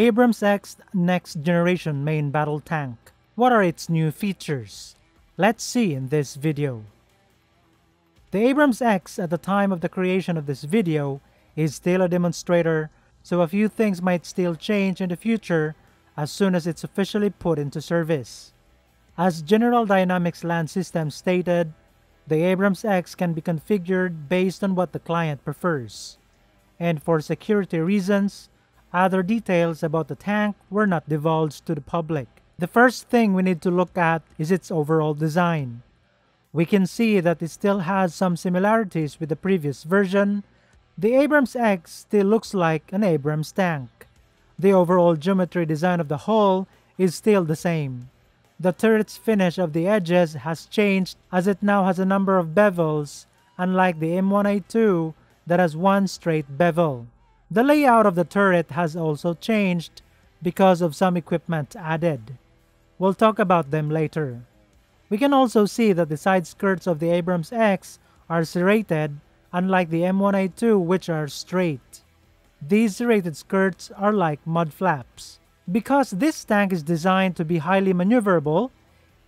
Abrams X Next Generation Main Battle Tank. What are its new features? Let's see in this video. The Abrams X at the time of the creation of this video is still a demonstrator, so a few things might still change in the future as soon as it's officially put into service. As General Dynamics Land Systems stated, the Abrams X can be configured based on what the client prefers. And for security reasons, other details about the tank were not divulged to the public. The first thing we need to look at is its overall design. We can see that it still has some similarities with the previous version. The Abrams X still looks like an Abrams tank. The overall geometry design of the hull is still the same. The turret's finish of the edges has changed as it now has a number of bevels, unlike the M1A2 that has one straight bevel. The layout of the turret has also changed because of some equipment added. We'll talk about them later. We can also see that the side skirts of the Abrams X are serrated, unlike the M1A2 which are straight. These serrated skirts are like mud flaps. Because this tank is designed to be highly maneuverable,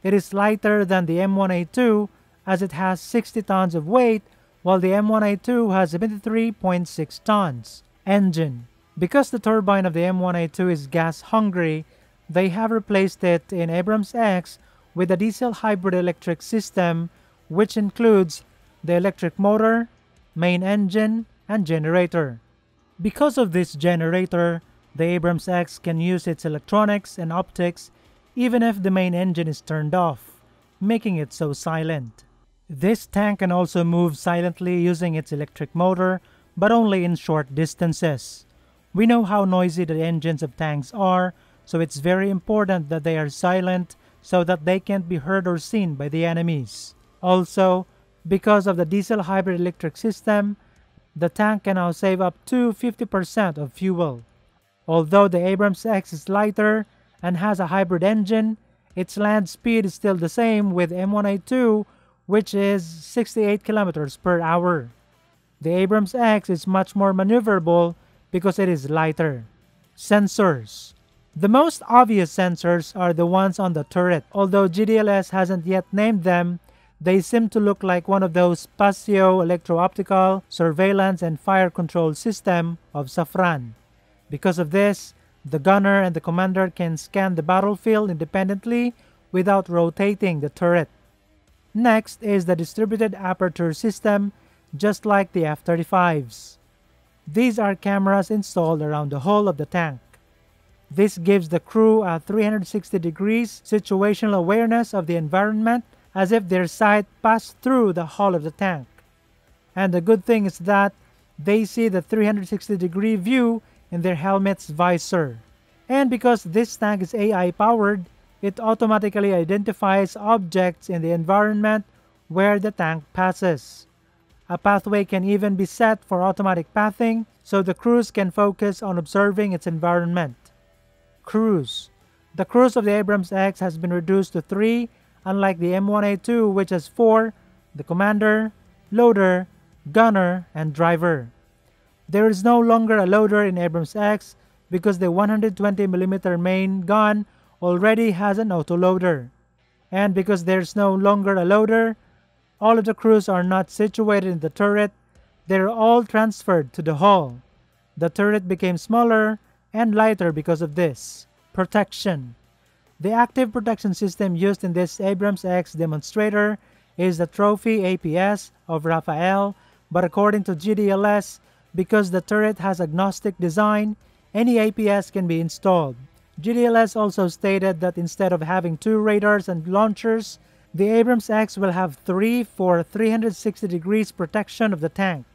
it is lighter than the M1A2 as it has 60 tons of weight while the M1A2 has 73.6 tons. Engine Because the turbine of the M1A2 is gas hungry, they have replaced it in Abrams X with a diesel hybrid electric system which includes the electric motor, main engine, and generator. Because of this generator, the Abrams X can use its electronics and optics even if the main engine is turned off, making it so silent. This tank can also move silently using its electric motor, but only in short distances. We know how noisy the engines of tanks are, so it's very important that they are silent so that they can't be heard or seen by the enemies. Also, because of the diesel hybrid electric system, the tank can now save up to 50% of fuel. Although the Abrams X is lighter and has a hybrid engine, its land speed is still the same with M1A2 which is 68 kilometers per hour. The Abrams X is much more maneuverable because it is lighter. Sensors The most obvious sensors are the ones on the turret. Although GDLS hasn't yet named them, they seem to look like one of those PASEO electro-optical surveillance and fire control system of Safran. Because of this, the gunner and the commander can scan the battlefield independently without rotating the turret. Next is the distributed aperture system, just like the F-35s. These are cameras installed around the hull of the tank. This gives the crew a 360 degrees situational awareness of the environment as if their sight passed through the hull of the tank. And the good thing is that they see the 360 degree view in their helmet's visor. And because this tank is AI powered, it automatically identifies objects in the environment where the tank passes. A pathway can even be set for automatic pathing so the crews can focus on observing its environment. Crews The crews of the Abrams X has been reduced to 3, unlike the M1A2 which has 4, the commander, loader, gunner, and driver. There is no longer a loader in Abrams X because the 120mm main gun already has an autoloader. And because there's no longer a loader, all of the crews are not situated in the turret, they're all transferred to the hull. The turret became smaller and lighter because of this. Protection The active protection system used in this Abrams X demonstrator is the Trophy APS of Rafael, but according to GDLS, because the turret has agnostic design, any APS can be installed. GDLS also stated that instead of having two radars and launchers, the Abrams X will have three for 360 degrees protection of the tank.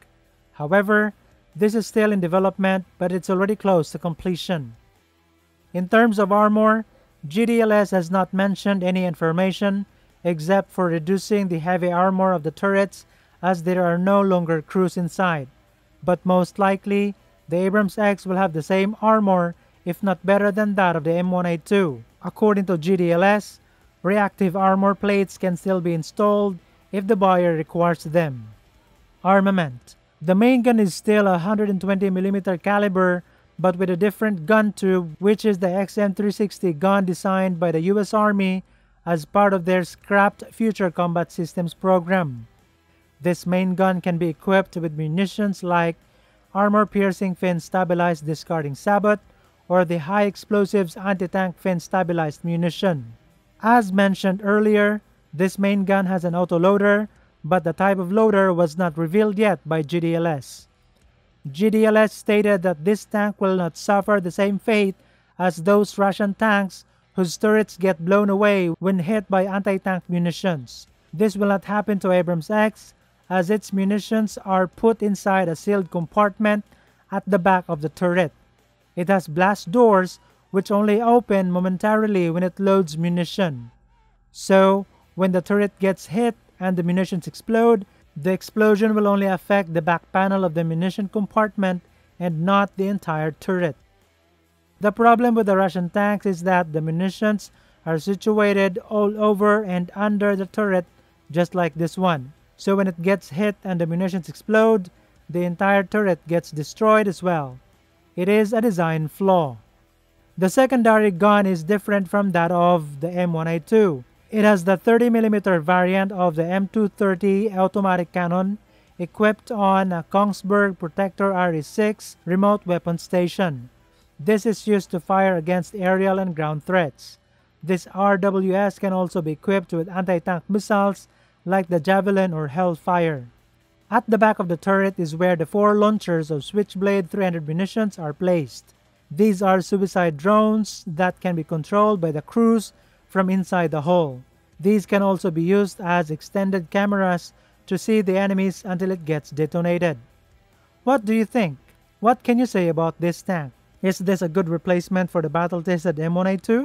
However, this is still in development but it's already close to completion. In terms of armor, GDLS has not mentioned any information except for reducing the heavy armor of the turrets as there are no longer crews inside but most likely the Abrams X will have the same armor if not better than that of the M1A2. According to GDLS, reactive armor plates can still be installed if the buyer requires them. Armament The main gun is still a 120mm caliber but with a different gun tube, which is the XM360 gun designed by the US Army as part of their scrapped Future Combat Systems program. This main gun can be equipped with munitions like armor-piercing fin-stabilized discarding sabot or the high explosives anti-tank fin-stabilized munition. As mentioned earlier, this main gun has an autoloader, but the type of loader was not revealed yet by GDLS. GDLS stated that this tank will not suffer the same fate as those Russian tanks whose turrets get blown away when hit by anti-tank munitions. This will not happen to Abrams X as its munitions are put inside a sealed compartment at the back of the turret. It has blast doors which only open momentarily when it loads munition. So, when the turret gets hit and the munitions explode, the explosion will only affect the back panel of the munition compartment and not the entire turret. The problem with the Russian tanks is that the munitions are situated all over and under the turret just like this one. So when it gets hit and the munitions explode, the entire turret gets destroyed as well. It is a design flaw. The secondary gun is different from that of the M1A2. It has the 30mm variant of the M230 automatic cannon equipped on a Kongsberg Protector RS6 remote weapon station. This is used to fire against aerial and ground threats. This RWS can also be equipped with anti-tank missiles like the Javelin or Hellfire. At the back of the turret is where the four launchers of Switchblade 300 munitions are placed. These are suicide drones that can be controlled by the crews from inside the hull. These can also be used as extended cameras to see the enemies until it gets detonated. What do you think? What can you say about this tank? Is this a good replacement for the battle-tested M1A2?